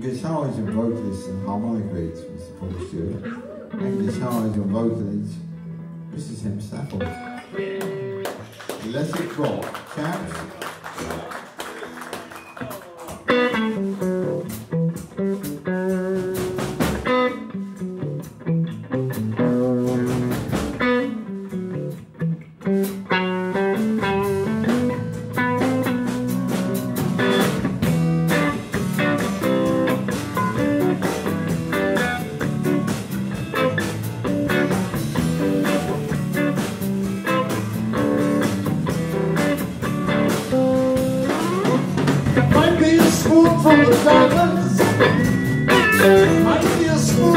guitars and vocalists and harmonica Mr. Paul Stewart, and guitars and vocalists Mr. Tim Staffell. Let it rock, chaps. silence. I feel smooth.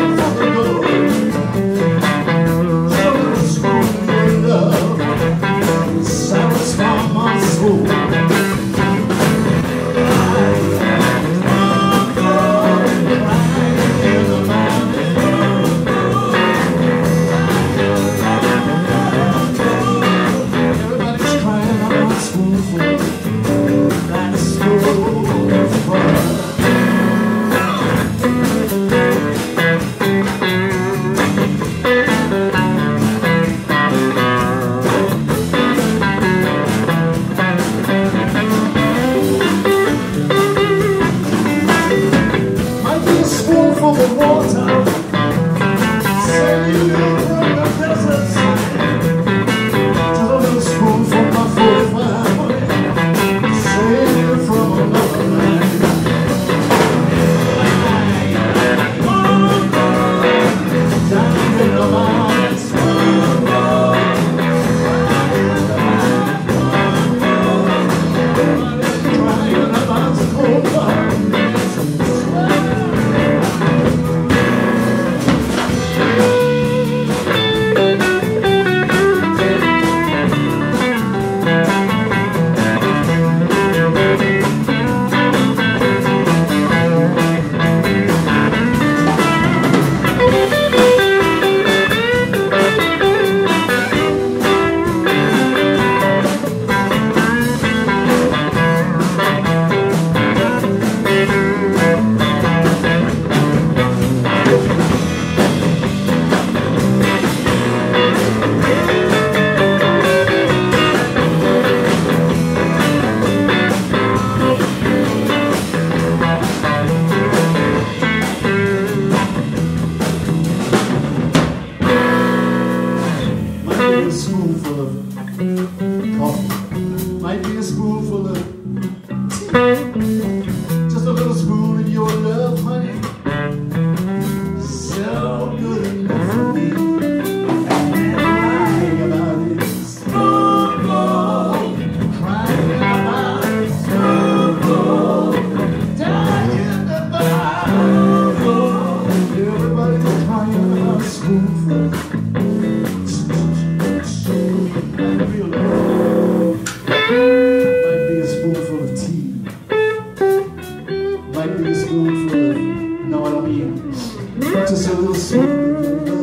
Komm, meint ihr gut? Practice a little sweet.